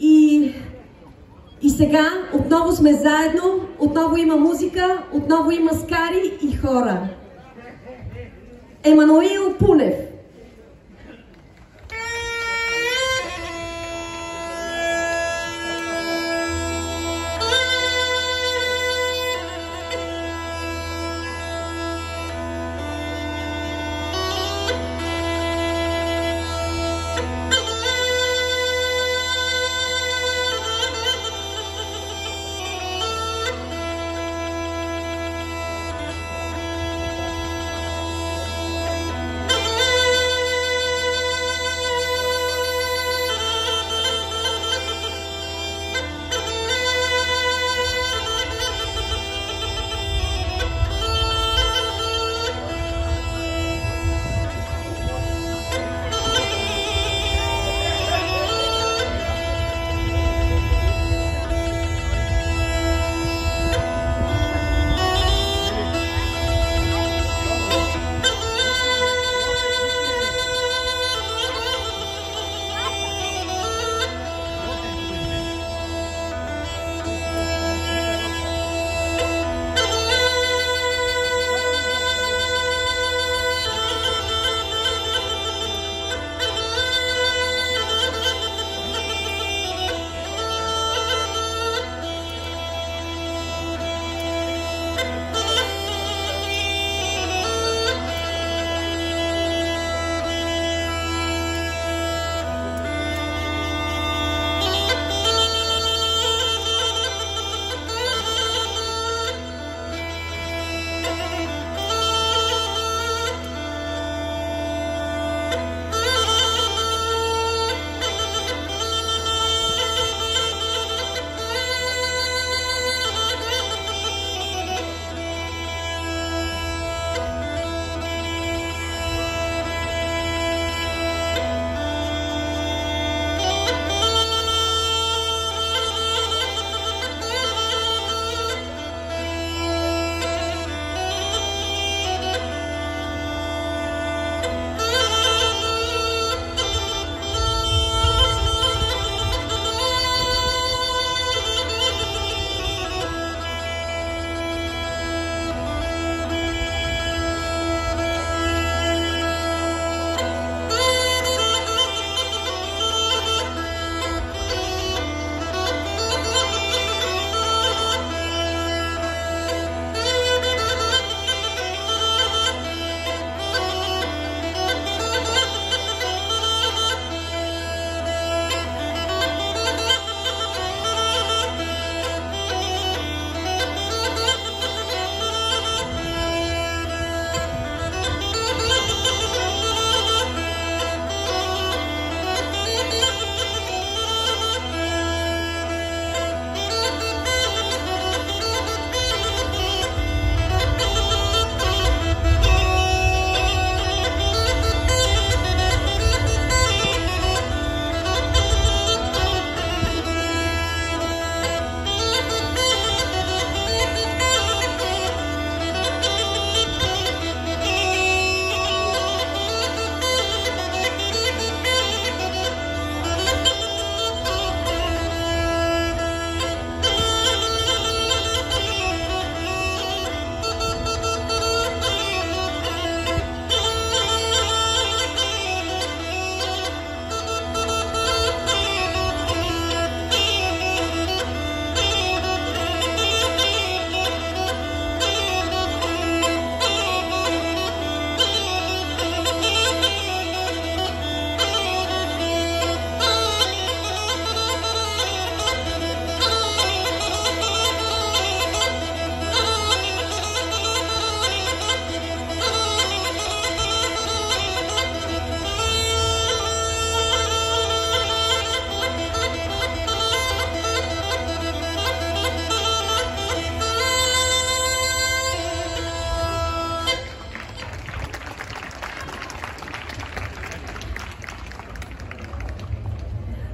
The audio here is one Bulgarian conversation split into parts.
И, и сега отново сме заедно, отново има музика, отново има скари и хора. Емануил Пунев.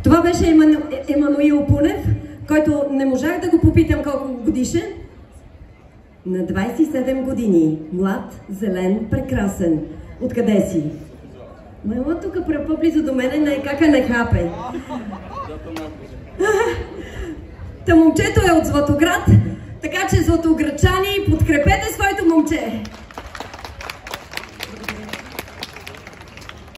Това беше Еману... Емануил Пунев, който не можах да го попитам колко годишен. На 27 години. Млад, зелен, прекрасен. Откъде си? Ма тук по-близо до мене, не кака не хапе. Та момчето е от Златоград, така че златоградчани, подкрепете своето момче!